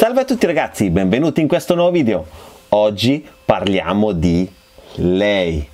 Salve a tutti ragazzi, benvenuti in questo nuovo video. Oggi parliamo di lei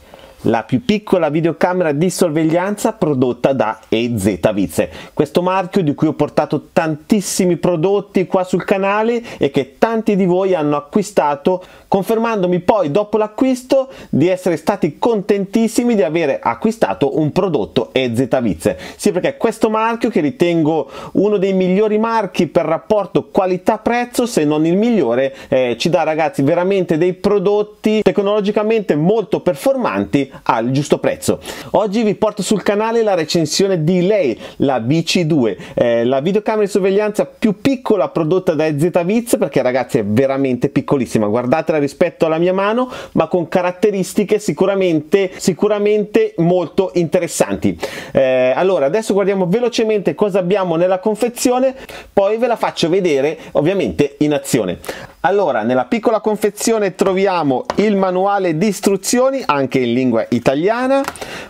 la più piccola videocamera di sorveglianza prodotta da EZ Vize. Questo marchio di cui ho portato tantissimi prodotti qua sul canale e che tanti di voi hanno acquistato, confermandomi poi dopo l'acquisto di essere stati contentissimi di avere acquistato un prodotto EZ Vize. Sì, perché questo marchio che ritengo uno dei migliori marchi per rapporto qualità-prezzo, se non il migliore, eh, ci dà ragazzi veramente dei prodotti tecnologicamente molto performanti al giusto prezzo. Oggi vi porto sul canale la recensione di lei, la BC2, eh, la videocamera di sorveglianza più piccola prodotta da ZViz perché ragazzi è veramente piccolissima, guardatela rispetto alla mia mano ma con caratteristiche sicuramente, sicuramente molto interessanti. Eh, allora adesso guardiamo velocemente cosa abbiamo nella confezione, poi ve la faccio vedere ovviamente in azione. Allora, nella piccola confezione troviamo il manuale di istruzioni, anche in lingua italiana,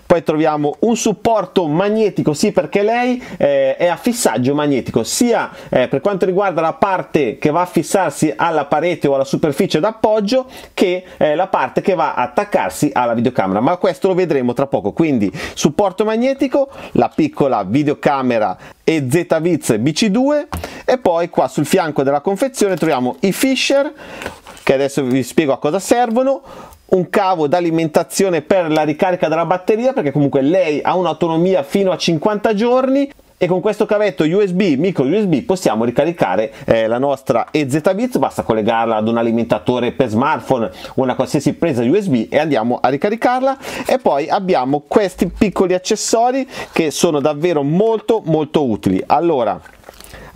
poi troviamo un supporto magnetico, sì perché lei eh, è a fissaggio magnetico, sia eh, per quanto riguarda la parte che va a fissarsi alla parete o alla superficie d'appoggio, che eh, la parte che va a attaccarsi alla videocamera, ma questo lo vedremo tra poco, quindi supporto magnetico, la piccola videocamera EZViz BC2 e poi qua sul fianco della confezione troviamo i Fisher che adesso vi spiego a cosa servono un cavo d'alimentazione per la ricarica della batteria perché comunque lei ha un'autonomia fino a 50 giorni e con questo cavetto USB, micro USB, possiamo ricaricare eh, la nostra EZBits, basta collegarla ad un alimentatore per smartphone una qualsiasi presa USB e andiamo a ricaricarla e poi abbiamo questi piccoli accessori che sono davvero molto molto utili. Allora,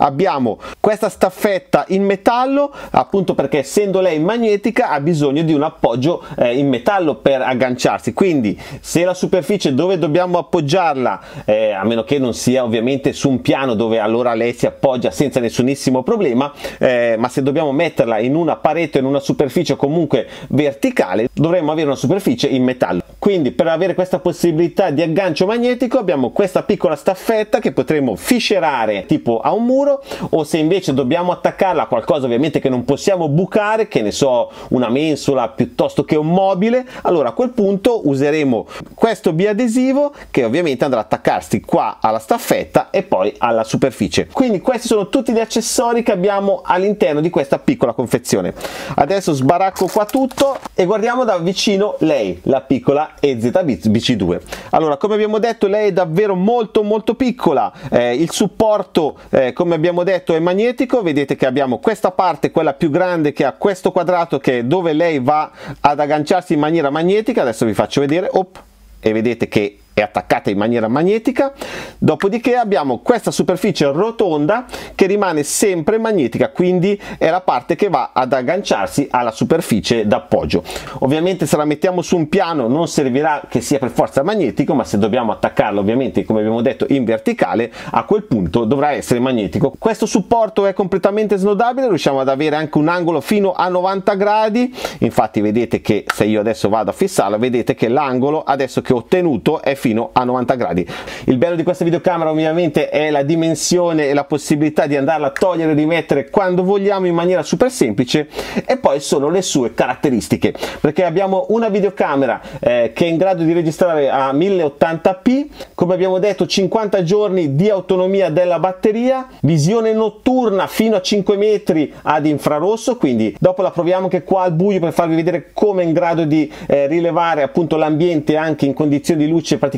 abbiamo questa staffetta in metallo appunto perché essendo lei magnetica ha bisogno di un appoggio eh, in metallo per agganciarsi. Quindi se la superficie dove dobbiamo appoggiarla eh, a meno che non sia ovviamente su un piano dove allora lei si appoggia senza nessunissimo problema eh, ma se dobbiamo metterla in una parete in una superficie comunque verticale dovremmo avere una superficie in metallo. Quindi per avere questa possibilità di aggancio magnetico abbiamo questa piccola staffetta che potremo fiscerare tipo a un muro muro o se invece dobbiamo attaccarla a qualcosa ovviamente che non possiamo bucare, che ne so, una mensola piuttosto che un mobile, allora a quel punto useremo questo biadesivo che ovviamente andrà a attaccarsi qua alla staffetta e poi alla superficie. Quindi questi sono tutti gli accessori che abbiamo all'interno di questa piccola confezione. Adesso sbaracco qua tutto e guardiamo da vicino lei, la piccola EZ BC2. Allora, come abbiamo detto, lei è davvero molto molto piccola, eh, il supporto eh, come detto è magnetico. Vedete che abbiamo questa parte quella più grande che ha questo quadrato che è dove lei va ad agganciarsi in maniera magnetica. Adesso vi faccio vedere. Op, e vedete che è attaccata in maniera magnetica. Dopodiché abbiamo questa superficie rotonda che rimane sempre magnetica quindi è la parte che va ad agganciarsi alla superficie d'appoggio. Ovviamente se la mettiamo su un piano non servirà che sia per forza magnetico ma se dobbiamo attaccarlo ovviamente come abbiamo detto in verticale a quel punto dovrà essere magnetico. Questo supporto è completamente snodabile riusciamo ad avere anche un angolo fino a 90 gradi. Infatti vedete che se io adesso vado a fissarlo vedete che l'angolo adesso che ho ottenuto è fino a 90 gradi. Il bello di questa videocamera ovviamente è la dimensione e la possibilità di andarla a togliere e rimettere quando vogliamo in maniera super semplice e poi sono le sue caratteristiche perché abbiamo una videocamera eh, che è in grado di registrare a 1080p come abbiamo detto 50 giorni di autonomia della batteria visione notturna fino a 5 metri ad infrarosso quindi dopo la proviamo anche qua al buio per farvi vedere come è in grado di eh, rilevare appunto l'ambiente anche in condizioni di luce praticamente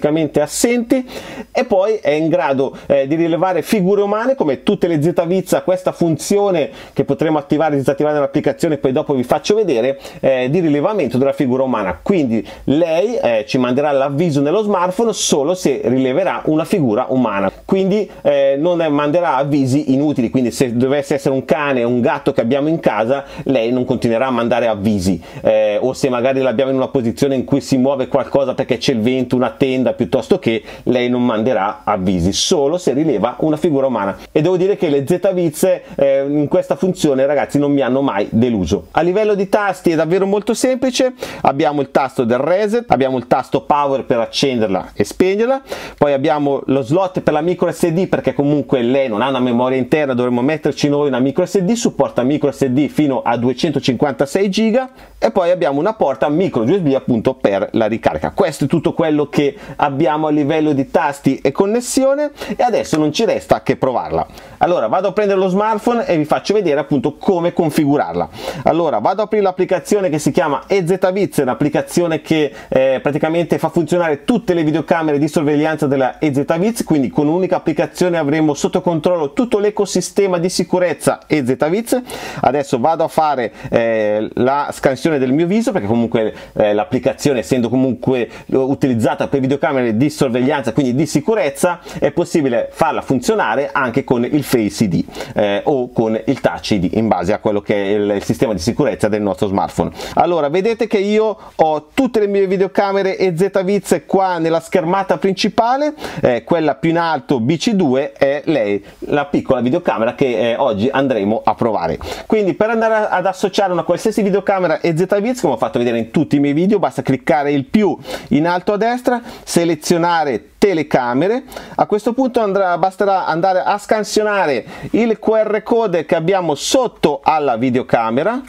assenti e poi è in grado eh, di rilevare figure umane come tutte le ZViz questa funzione che potremo attivare e disattivare nell'applicazione poi dopo vi faccio vedere eh, di rilevamento della figura umana. Quindi lei eh, ci manderà l'avviso nello smartphone solo se rileverà una figura umana. Quindi eh, non manderà avvisi inutili. Quindi se dovesse essere un cane o un gatto che abbiamo in casa lei non continuerà a mandare avvisi. Eh, o se magari l'abbiamo in una posizione in cui si muove qualcosa perché c'è il vento una tenda accenda piuttosto che lei non manderà avvisi, solo se rileva una figura umana. E devo dire che le Z-Viz eh, in questa funzione ragazzi non mi hanno mai deluso. A livello di tasti è davvero molto semplice, abbiamo il tasto del reset, abbiamo il tasto power per accenderla e spegnerla, poi abbiamo lo slot per la micro SD perché comunque lei non ha una memoria interna, dovremmo metterci noi una micro SD, supporta micro SD fino a 256 GB e poi abbiamo una porta micro USB appunto per la ricarica. Questo è tutto quello che abbiamo a livello di tasti e connessione e adesso non ci resta che provarla. Allora vado a prendere lo smartphone e vi faccio vedere appunto come configurarla. Allora vado ad aprire l'applicazione che si chiama EZViz, un'applicazione che eh, praticamente fa funzionare tutte le videocamere di sorveglianza della EZViz, quindi con un'unica applicazione avremo sotto controllo tutto l'ecosistema di sicurezza EZViz. Adesso vado a fare eh, la scansione del mio viso perché comunque eh, l'applicazione essendo comunque utilizzata per videocamere di sorveglianza, quindi di sicurezza, è possibile farla funzionare anche con il Face ID eh, o con il Touch ID in base a quello che è il, il sistema di sicurezza del nostro smartphone. Allora, vedete che io ho tutte le mie videocamere EZViz qua nella schermata principale, eh, quella più in alto BC2 è lei, la piccola videocamera che eh, oggi andremo a provare. Quindi per andare ad associare una qualsiasi videocamera EZViz, come ho fatto vedere in tutti i miei video, basta cliccare il più in alto a destra, selezionare telecamere. A questo punto andrà, basterà andare a scansionare il QR code che abbiamo sotto alla videocamera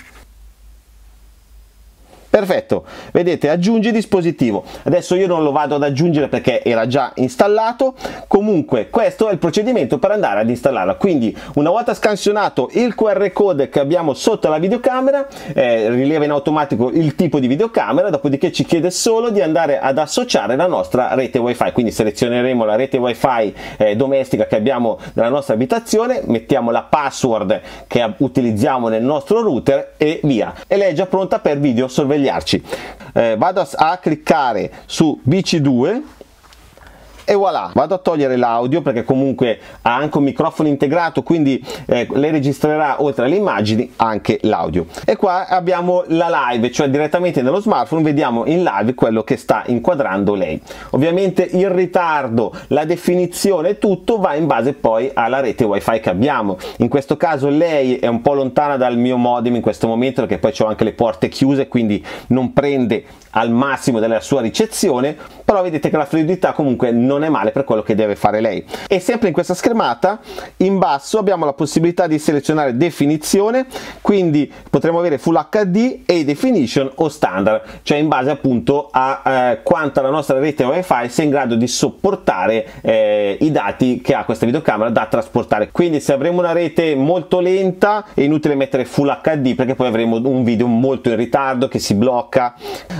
Perfetto, vedete aggiungi dispositivo. Adesso io non lo vado ad aggiungere perché era già installato, comunque questo è il procedimento per andare ad installarla. Quindi una volta scansionato il QR code che abbiamo sotto la videocamera, eh, rileva in automatico il tipo di videocamera, dopodiché ci chiede solo di andare ad associare la nostra rete wifi. Quindi selezioneremo la rete wifi eh, domestica che abbiamo nella nostra abitazione, mettiamo la password che utilizziamo nel nostro router e via. E lei è già pronta per video sorveglianza svegliarci. Eh, vado a, a cliccare su BC2 e voilà vado a togliere l'audio perché comunque ha anche un microfono integrato quindi eh, le registrerà oltre alle immagini anche l'audio. E qua abbiamo la live cioè direttamente nello smartphone vediamo in live quello che sta inquadrando lei. Ovviamente il ritardo la definizione tutto va in base poi alla rete wifi che abbiamo. In questo caso lei è un po' lontana dal mio modem in questo momento perché poi ho anche le porte chiuse quindi non prende al massimo della sua ricezione però vedete che la fluidità comunque non è male per quello che deve fare lei. E sempre in questa schermata in basso abbiamo la possibilità di selezionare definizione quindi potremo avere full hd e definition o standard cioè in base appunto a eh, quanto la nostra rete wifi sia in grado di sopportare eh, i dati che ha questa videocamera da trasportare. Quindi se avremo una rete molto lenta è inutile mettere full hd perché poi avremo un video molto in ritardo che si blocca.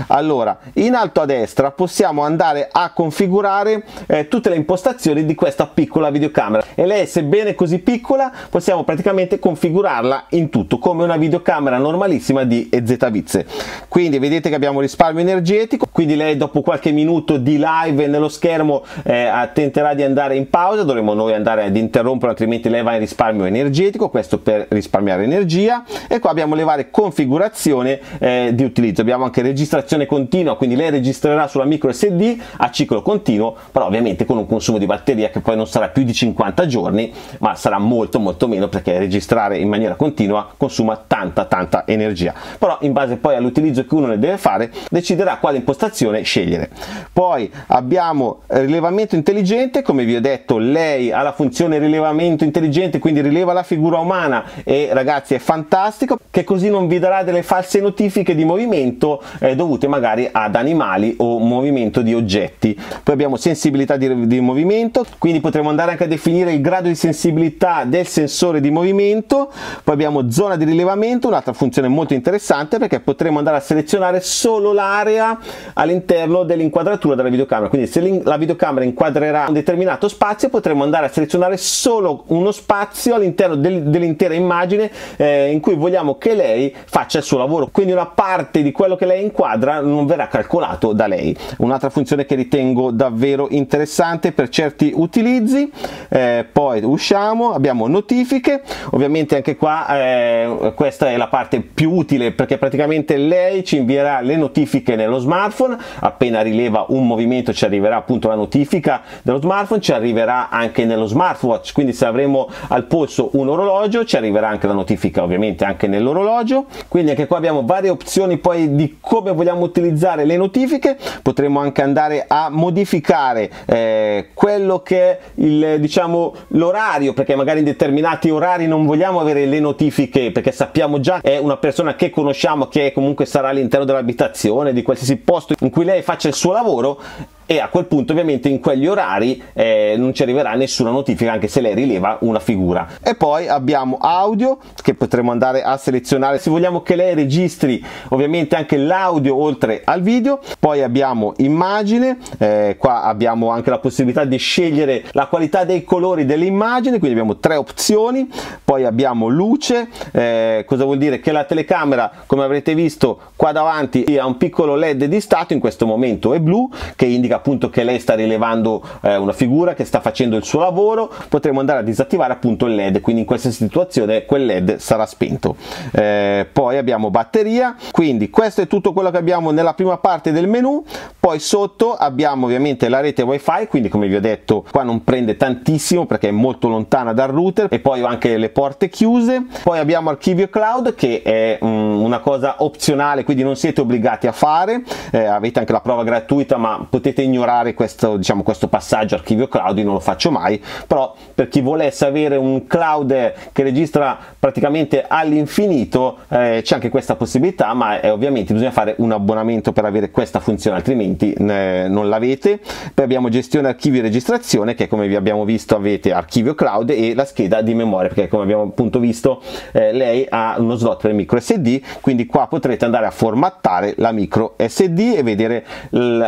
Allora in alto a destra possiamo andare andare a configurare eh, tutte le impostazioni di questa piccola videocamera. E lei sebbene così piccola possiamo praticamente configurarla in tutto come una videocamera normalissima di EZViz quindi vedete che abbiamo risparmio energetico. Quindi lei dopo qualche minuto di live nello schermo eh, tenterà di andare in pausa. Dovremo noi andare ad interrompere altrimenti lei va in risparmio energetico. Questo per risparmiare energia. E qua abbiamo le varie configurazioni eh, di utilizzo. Abbiamo anche registrazione continua quindi lei registrerà sulla micro SD a ciclo continuo, però ovviamente con un consumo di batteria che poi non sarà più di 50 giorni, ma sarà molto molto meno perché registrare in maniera continua consuma tanta tanta energia. Però in base poi all'utilizzo che uno ne deve fare, deciderà quale impostazione scegliere. Poi abbiamo rilevamento intelligente, come vi ho detto, lei ha la funzione rilevamento intelligente, quindi rileva la figura umana e ragazzi è fantastico che così non vi darà delle false notifiche di movimento eh, dovute magari ad animali o movimento di oggetti. Poi abbiamo sensibilità di, di, movimento, quindi potremo andare anche a definire il grado di sensibilità del sensore di movimento. Poi abbiamo zona di rilevamento, un'altra funzione molto interessante perché potremo andare a selezionare solo l'area all'interno dell'inquadratura della videocamera. Quindi se la videocamera inquadrerà un determinato spazio potremo andare a selezionare solo uno spazio all'interno del, dell'intera immagine eh, in cui vogliamo che lei faccia il suo lavoro. Quindi una parte di quello che lei inquadra non verrà calcolato da lei. Un'altra funzione funzione che ritengo davvero interessante per certi utilizzi. Eh, poi usciamo abbiamo notifiche. Ovviamente anche qua eh, questa è la parte più utile perché praticamente lei ci invierà le notifiche nello smartphone. Appena rileva un movimento ci arriverà appunto la notifica dello smartphone ci arriverà anche nello smartwatch. Quindi se avremo al polso un orologio ci arriverà anche la notifica ovviamente anche nell'orologio. Quindi anche qua abbiamo varie opzioni poi di come vogliamo utilizzare le notifiche. Potremo anche andare a modificare eh, quello che è il diciamo l'orario perché magari in determinati orari non vogliamo avere le notifiche perché sappiamo già è una persona che conosciamo che comunque sarà all'interno dell'abitazione di qualsiasi posto in cui lei faccia il suo lavoro e a quel punto ovviamente in quegli orari eh, non ci arriverà nessuna notifica anche se lei rileva una figura. E poi abbiamo audio che potremo andare a selezionare. Se vogliamo che lei registri ovviamente anche l'audio oltre al video. Poi abbiamo immagine eh, qua abbiamo anche la possibilità di scegliere la qualità dei colori dell'immagine quindi abbiamo tre opzioni. Poi abbiamo luce eh, cosa vuol dire? Che la telecamera come avrete visto qua davanti ha un piccolo led di stato in questo momento è blu che indica appunto che lei sta rilevando eh, una figura che sta facendo il suo lavoro potremo andare a disattivare appunto il led quindi in questa situazione quel led sarà spento. Eh, poi abbiamo batteria quindi questo è tutto quello che abbiamo nella prima parte del menu poi sotto abbiamo ovviamente la rete wifi quindi come vi ho detto qua non prende tantissimo perché è molto lontana dal router e poi ho anche le porte chiuse. Poi abbiamo archivio cloud che è um, una cosa opzionale quindi non siete obbligati a fare. Eh, avete anche la prova gratuita ma potete ignorare questo, diciamo, questo passaggio archivio cloud, io non lo faccio mai, però per chi volesse avere un cloud che registra praticamente all'infinito eh, c'è anche questa possibilità, ma eh, ovviamente bisogna fare un abbonamento per avere questa funzione, altrimenti eh, non l'avete. Poi abbiamo gestione archivi e registrazione che come vi abbiamo visto avete archivio cloud e la scheda di memoria, perché come abbiamo appunto visto eh, lei ha uno slot per micro SD, quindi qua potrete andare a formattare la micro SD e vedere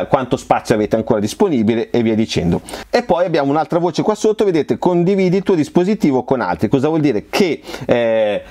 quanto spazio avete avete ancora disponibile e via dicendo. E poi abbiamo un'altra voce qua sotto, vedete condividi il tuo dispositivo con altri, cosa vuol dire che eh,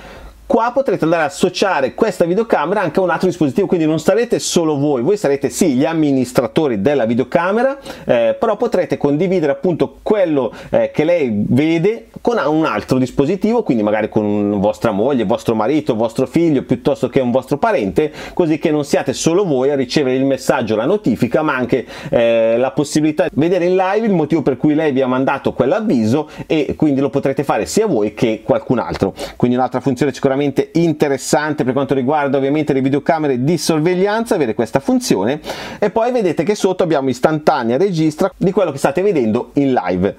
Qua potrete andare a associare questa videocamera anche a un altro dispositivo, quindi non sarete solo voi, voi sarete sì gli amministratori della videocamera, eh, però potrete condividere appunto quello eh, che lei vede con un altro dispositivo, quindi magari con vostra moglie, vostro marito, vostro figlio, piuttosto che un vostro parente, così che non siate solo voi a ricevere il messaggio, la notifica, ma anche eh, la possibilità di vedere in live il motivo per cui lei vi ha mandato quell'avviso e quindi lo potrete fare sia voi che qualcun altro. Quindi un'altra funzione sicuramente sicuramente interessante per quanto riguarda ovviamente le videocamere di sorveglianza avere questa funzione. E poi vedete che sotto abbiamo istantanea registra di quello che state vedendo in live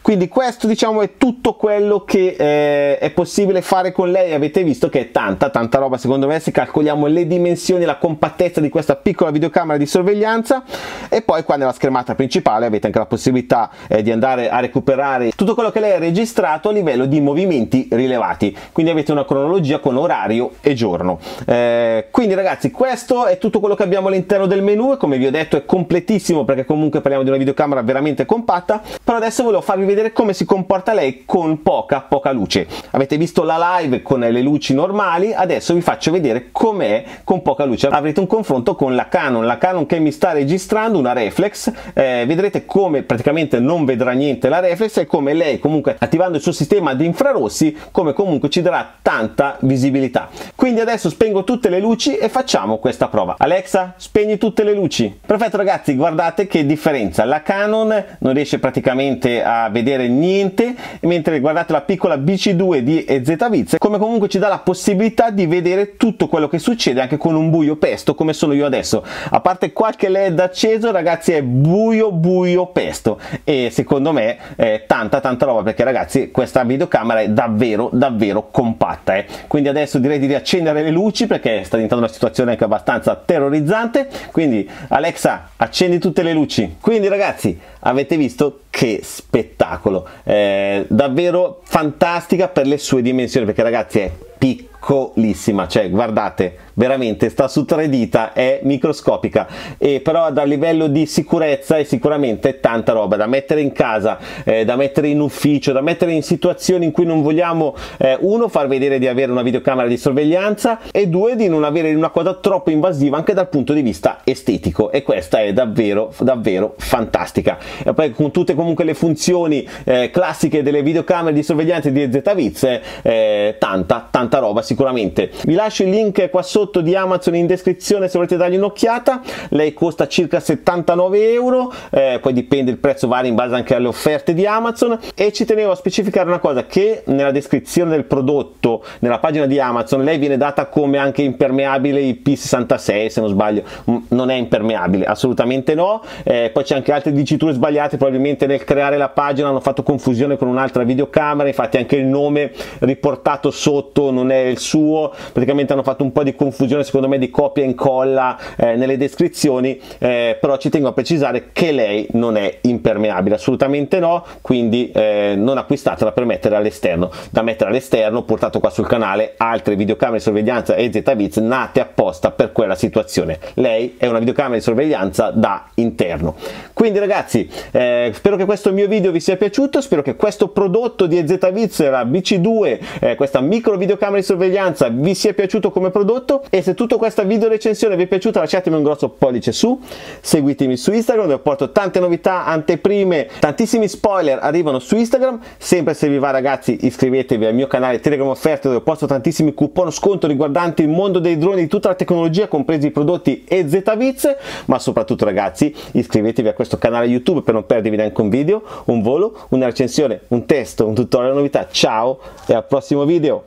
quindi questo diciamo è tutto quello che eh, è possibile fare con lei. Avete visto che è tanta tanta roba secondo me se calcoliamo le dimensioni la compattezza di questa piccola videocamera di sorveglianza. E poi qua nella schermata principale avete anche la possibilità eh, di andare a recuperare tutto quello che lei ha registrato a livello di movimenti rilevati. Quindi avete una cronologia con orario e giorno. Eh, quindi ragazzi questo è tutto quello che abbiamo all'interno del menu. E come vi ho detto è completissimo perché comunque parliamo di una videocamera veramente compatta. Però adesso volevo farvi vedere come si comporta lei con poca poca luce. Avete visto la live con le luci normali adesso vi faccio vedere com'è con poca luce. Avrete un confronto con la Canon. La Canon che mi sta registrando una reflex eh, vedrete come praticamente non vedrà niente la reflex e come lei comunque attivando il suo sistema di infrarossi come comunque ci darà tanta visibilità. Quindi adesso spengo tutte le luci e facciamo questa prova. Alexa spegni tutte le luci. Perfetto ragazzi guardate che differenza. La Canon non riesce praticamente a vedere vedere niente mentre guardate la piccola BC2 di Zviz come comunque ci dà la possibilità di vedere tutto quello che succede anche con un buio pesto come sono io adesso. A parte qualche led acceso ragazzi è buio buio pesto. E secondo me è tanta tanta roba perché ragazzi questa videocamera è davvero davvero compatta eh. quindi adesso direi di riaccendere le luci perché sta diventando una situazione anche abbastanza terrorizzante. Quindi Alexa accendi tutte le luci. Quindi ragazzi avete visto che spettacolo eh, davvero fantastica per le sue dimensioni perché ragazzi è piccolissima, cioè guardate, veramente sta su tre dita, è microscopica. E però dal livello di sicurezza è sicuramente tanta roba da mettere in casa, eh, da mettere in ufficio, da mettere in situazioni in cui non vogliamo eh, uno far vedere di avere una videocamera di sorveglianza e due di non avere una cosa troppo invasiva anche dal punto di vista estetico. E questa è davvero davvero fantastica. E poi con tutte comunque le funzioni eh, classiche delle videocamere di sorveglianza di ZViz eh, tanta tanta roba sicuramente. Vi lascio il link qua sotto di Amazon in descrizione se volete dargli un'occhiata. Lei costa circa 79 euro eh, poi dipende il prezzo varia in base anche alle offerte di Amazon. E ci tenevo a specificare una cosa che nella descrizione del prodotto nella pagina di Amazon lei viene data come anche impermeabile IP66 se non sbaglio. Non è impermeabile assolutamente no. Eh, poi c'è anche altre diciture sbagliate probabilmente nel creare la pagina hanno fatto confusione con un'altra videocamera infatti anche il nome riportato sotto non è il suo. Praticamente hanno fatto un po' di confusione secondo me di copia e incolla eh, nelle descrizioni eh, però ci tengo a precisare che lei non è impermeabile assolutamente no. Quindi eh, non acquistatela per mettere all'esterno. Da mettere all'esterno portato qua sul canale altre videocamere di sorveglianza e ZViz nate apposta per quella situazione. Lei è una videocamera di sorveglianza da interno. Quindi ragazzi eh, spero che questo mio video vi sia piaciuto spero che questo prodotto di ZViz la BC2 eh, questa micro videocamera di sorveglianza vi sia piaciuto come prodotto e se tutta questa video recensione vi è piaciuta lasciatemi un grosso pollice su seguitemi su Instagram dove porto tante novità anteprime tantissimi spoiler arrivano su Instagram. Sempre se vi va ragazzi iscrivetevi al mio canale Telegram Offerte dove posto tantissimi coupon sconto riguardanti il mondo dei droni di tutta la tecnologia compresi i prodotti e ZViz ma soprattutto ragazzi iscrivetevi a questo canale YouTube per non perdervi neanche un video un volo una recensione un testo un tutorial novità. Ciao e al prossimo video